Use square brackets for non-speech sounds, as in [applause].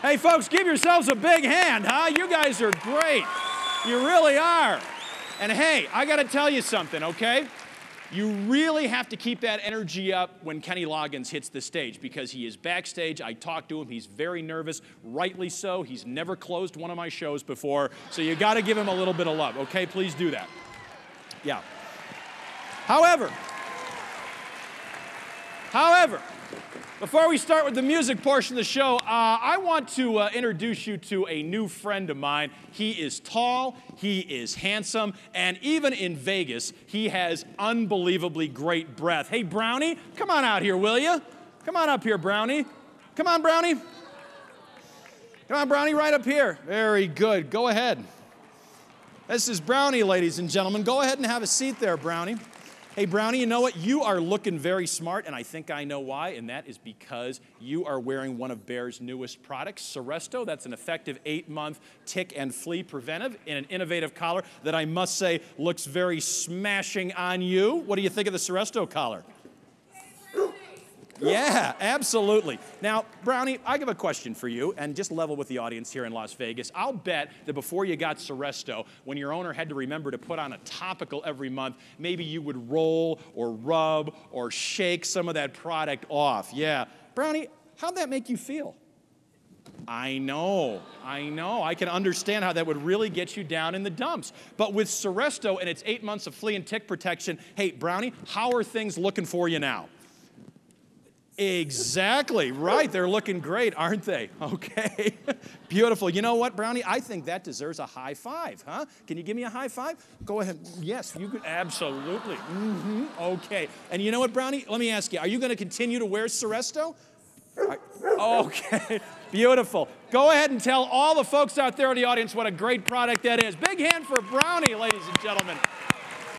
Hey, folks, give yourselves a big hand, huh? You guys are great. You really are. And hey, I got to tell you something, okay? You really have to keep that energy up when Kenny Loggins hits the stage because he is backstage. I talked to him. He's very nervous, rightly so. He's never closed one of my shows before. So you got to give him a little bit of love, okay? Please do that. Yeah. However, however, before we start with the music portion of the show, uh, I want to uh, introduce you to a new friend of mine. He is tall, he is handsome, and even in Vegas, he has unbelievably great breath. Hey, Brownie, come on out here, will you? Come on up here, Brownie. Come on, Brownie. Come on, Brownie, right up here. Very good. Go ahead. This is Brownie, ladies and gentlemen. Go ahead and have a seat there, Brownie. Hey, Brownie, you know what? You are looking very smart, and I think I know why, and that is because you are wearing one of Bayer's newest products, Seresto. That's an effective eight month tick and flea preventive in an innovative collar that I must say looks very smashing on you. What do you think of the Seresto collar? Yeah, absolutely. Now, Brownie, I have a question for you, and just level with the audience here in Las Vegas. I'll bet that before you got Seresto, when your owner had to remember to put on a topical every month, maybe you would roll or rub or shake some of that product off. Yeah. Brownie, how'd that make you feel? I know, I know. I can understand how that would really get you down in the dumps. But with Seresto and its eight months of flea and tick protection, hey, Brownie, how are things looking for you now? Exactly, right. They're looking great, aren't they? [laughs] Okay. [laughs] Beautiful. You know what, Brownie? I think that deserves a high five, huh? Can you give me a high five? Go ahead. Yes, you could. Absolutely. Mm-hmm. Okay. And you know what, Brownie? Let me ask you are you going to continue to wear Seresto? Okay. [laughs] Beautiful. Go ahead and tell all the folks out there in the audience what a great product that is. Big hand for Brownie, ladies and gentlemen.